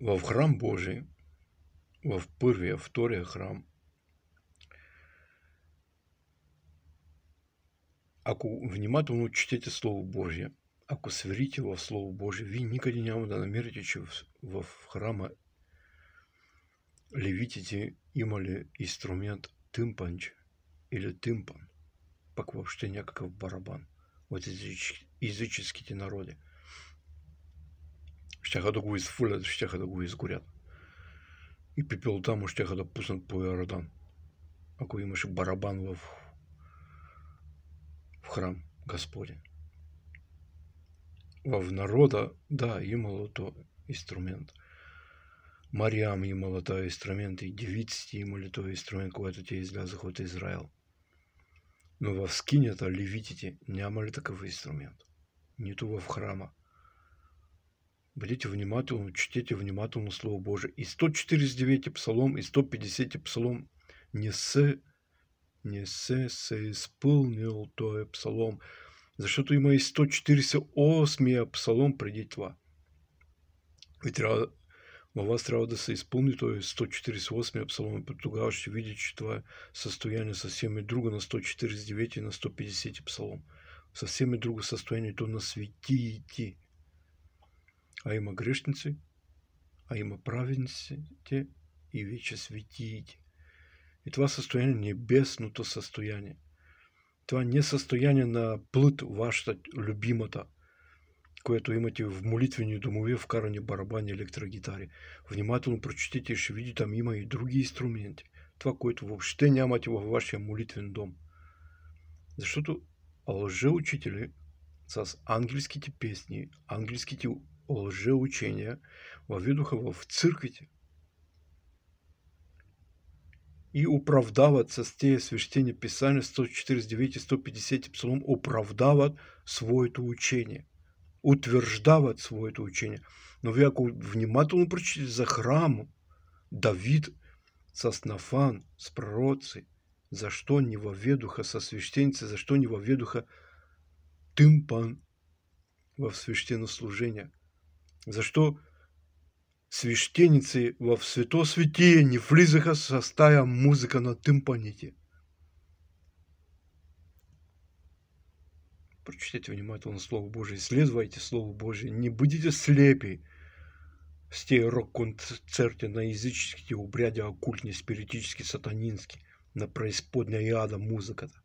в храм Божий, в первый, второй храм. Ако внимателно чтете Слово Божие, ако сверите в Слово Божие, вие никъде няма да намерите, че в, в храма левитите имали инструмент тимпанче или тимпан, пак въобще някакъв барабан от языческите народи. Щяха да го изфулят, щяха да го изгорят. И пепелта му щяха да пуснат по Йордан, ако имаше барабан в, в храм Господен. В народа, да, имало то инструмент. Мариам имала този инструмент и девиците имали този инструмент, когато те излязаха от Израел. Но в скинята левитите нямали такъв инструмент. Нито в храма. Бъдете внимателно, четете внимателно Слово Божие. И 149 псалом, и 150 псалом не се, не се се изпълнил този псалом. Защото има и 148 псалом преди това. И трябва, във вас трябва да се изпълни този 148 псалом. Тогава ще видите, че това състояние съвсем е друго на 149 и на 150 псалом. Съвсем е друго състоянието на светиите а има грешници, а има праведниците и вече светиите. И това състояние, небесното състояние, това не състояние на плът, вашата любимата, което имате в молитвени домове, вкарани барабани, електрогитари. Внимателно прочетите и ще видите, там има и други инструменти. Това, което въобще нямате във вашия молитвен дом. Защото лъжеучители с ангельските песни, ангельските лжеучения въведоха в църквите и оправдават с тези свещени писания 149-150 псалом, оправдават своето учение, утвърждават своето учение. Но вие ако внимателно прочитате за храм, Давид с Нафан, с пророци, защо не въведоха со священници, защо не въведоха тимпан в священнослужение – защо свещеници в свято святие не влизаха со стая музыка на тимпаните. Прочитайте внимательно Слово Божие, исследуйте Слово Божие, не будете слепи с те рок-концерте на языческие обряды оккультные, спиритические, сатанинские, на преисподней ада музыка-то.